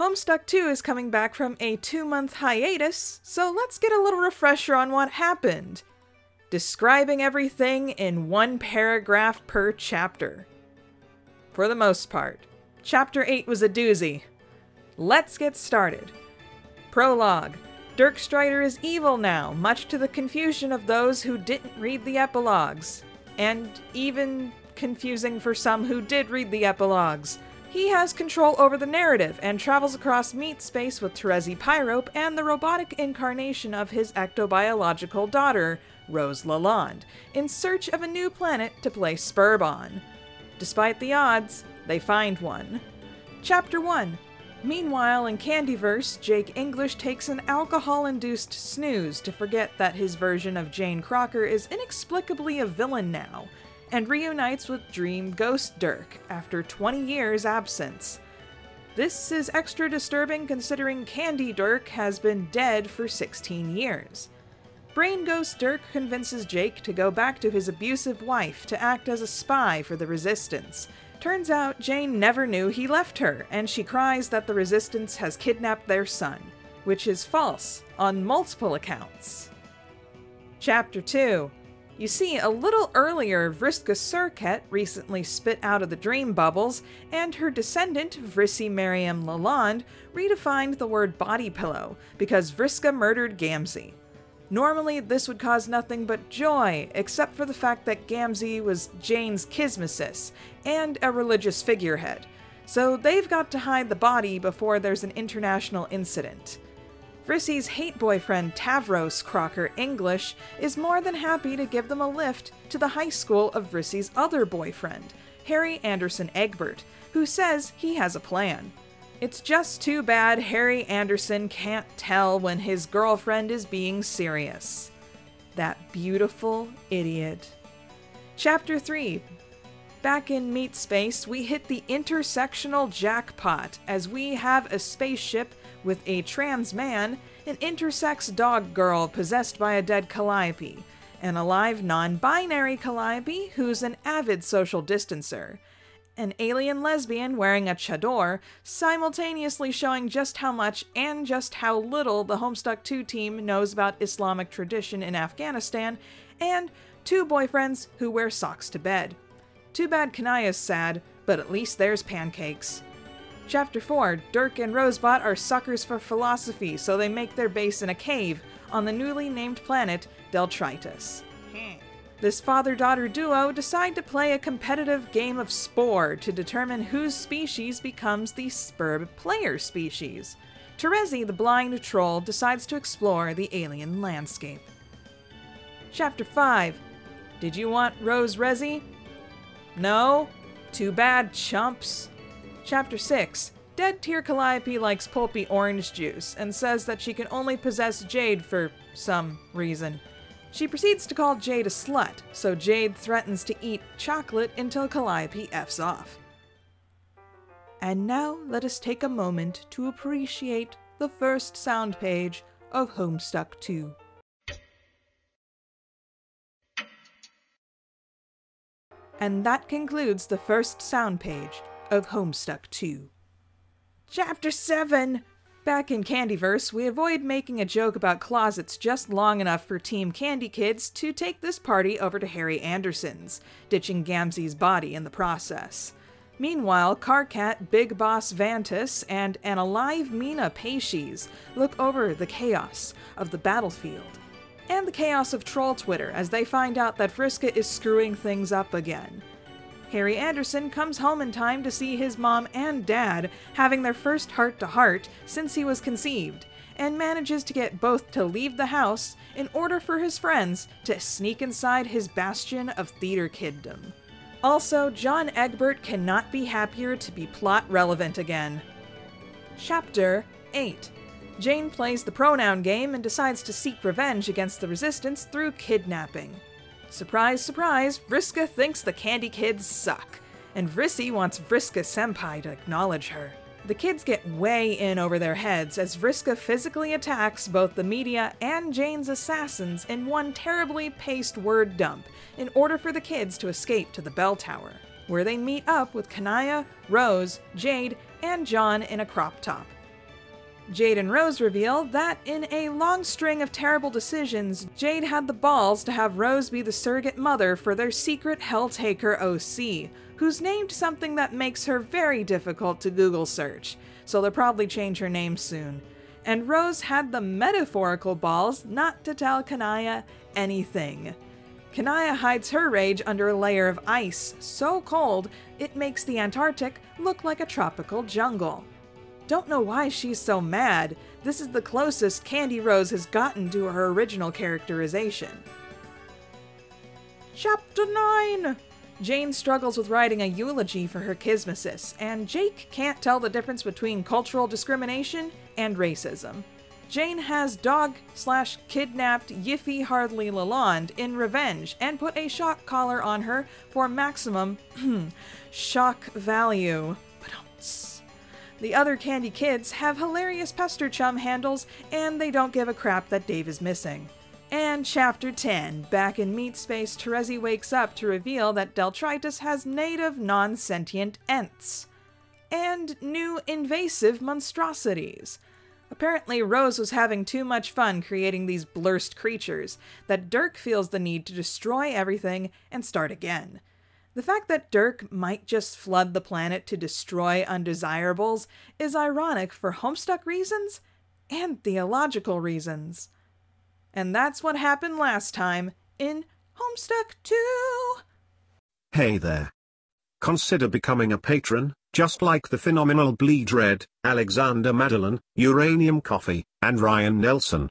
Homestuck 2 is coming back from a two month hiatus, so let's get a little refresher on what happened. Describing everything in one paragraph per chapter. For the most part. Chapter 8 was a doozy. Let's get started. Prologue Dirk Strider is evil now, much to the confusion of those who didn't read the epilogues. And even confusing for some who did read the epilogues. He has control over the narrative and travels across meat space with Terezi Pyrope and the robotic incarnation of his ectobiological daughter, Rose Lalonde, in search of a new planet to play Sburb on. Despite the odds, they find one. Chapter 1 Meanwhile, in Candyverse, Jake English takes an alcohol induced snooze to forget that his version of Jane Crocker is inexplicably a villain now and reunites with Dream Ghost Dirk after 20 years' absence. This is extra disturbing considering Candy Dirk has been dead for 16 years. Brain Ghost Dirk convinces Jake to go back to his abusive wife to act as a spy for the Resistance. Turns out Jane never knew he left her, and she cries that the Resistance has kidnapped their son, which is false on multiple accounts. Chapter 2 you see, a little earlier, Vriska Serket recently spit out of the dream bubbles, and her descendant, Vrissy Maryam Lalonde, redefined the word body pillow because Vriska murdered Gamzee. Normally, this would cause nothing but joy, except for the fact that Gamzee was Jane's kismesis and a religious figurehead, so they've got to hide the body before there's an international incident. Vrissy's hate boyfriend Tavros Crocker English is more than happy to give them a lift to the high school of Vrissy's other boyfriend, Harry Anderson Egbert, who says he has a plan. It's just too bad Harry Anderson can't tell when his girlfriend is being serious. That beautiful idiot. Chapter 3 Back in Meat Space, we hit the intersectional jackpot as we have a spaceship with a trans man, an intersex dog girl possessed by a dead Calliope, an alive non binary Calliope who's an avid social distancer, an alien lesbian wearing a chador, simultaneously showing just how much and just how little the Homestuck 2 team knows about Islamic tradition in Afghanistan, and two boyfriends who wear socks to bed. Too bad Kanaya's sad, but at least there's pancakes. Chapter 4 Dirk and Rosebot are suckers for philosophy, so they make their base in a cave on the newly named planet Deltritus. Hmm. This father daughter duo decide to play a competitive game of Spore to determine whose species becomes the Sburb player species. Terezi, the blind troll, decides to explore the alien landscape. Chapter 5 Did you want Rose Resi? No? Too bad, chumps. Chapter 6 Dead Tear Calliope likes pulpy orange juice and says that she can only possess Jade for some reason. She proceeds to call Jade a slut, so Jade threatens to eat chocolate until Calliope F's off. And now let us take a moment to appreciate the first sound page of Homestuck 2. And that concludes the first sound page of Homestuck 2. Chapter 7! Back in Candyverse, we avoid making a joke about closets just long enough for Team Candy Kids to take this party over to Harry Anderson's, ditching Gamzee's body in the process. Meanwhile, Karkat, Big Boss Vantas, and an alive Meenah Peixes look over the chaos of the battlefield. And the chaos of Troll Twitter as they find out that Vriska is screwing things up again. Harry Anderson comes home in time to see his mom and dad having their first heart to heart since he was conceived, and manages to get both to leave the house in order for his friends to sneak inside his bastion of theater kiddom. Also, John Egbert cannot be happier to be plot relevant again. Chapter 8 Jane plays the pronoun game and decides to seek revenge against the Resistance through kidnapping. Surprise, surprise, Vriska thinks the Candy Kids suck, and Vrissy wants Vriska Senpai to acknowledge her. The kids get way in over their heads as Vriska physically attacks both the media and Jane's assassins in one terribly paced word dump in order for the kids to escape to the bell tower, where they meet up with Kanaya, Rose, Jade, and John in a crop top. Jade and Rose reveal that in a long string of terrible decisions, Jade had the balls to have Rose be the surrogate mother for their secret Helltaker OC, who's named something that makes her very difficult to Google search, so they'll probably change her name soon. And Rose had the metaphorical balls not to tell Kanaya anything. Kanaya hides her rage under a layer of ice so cold it makes the Antarctic look like a tropical jungle. Don't know why she's so mad. This is the closest Candy Rose has gotten to her original characterization. Chapter 9 Jane struggles with writing a eulogy for her Kismesis, and Jake can't tell the difference between cultural discrimination and racism. Jane has dog slash kidnapped Yiffy Harley Lalonde in revenge and put a shock collar on her for maximum shock value. The other Candy kids have hilarious Pester Chum handles, and they don't give a crap that Dave is missing. And Chapter 10 Back in Meat Space, Terezi wakes up to reveal that Deltritus has native non sentient Ents. And new invasive monstrosities. Apparently, Rose was having too much fun creating these blurst creatures that Dirk feels the need to destroy everything and start again. The fact that Dirk might just flood the planet to destroy undesirables is ironic for Homestuck reasons and theological reasons. And that's what happened last time in Homestuck 2. Hey there. Consider becoming a patron, just like the phenomenal Bleed Red, Alexander Madeline, Uranium Coffee, and Ryan Nelson.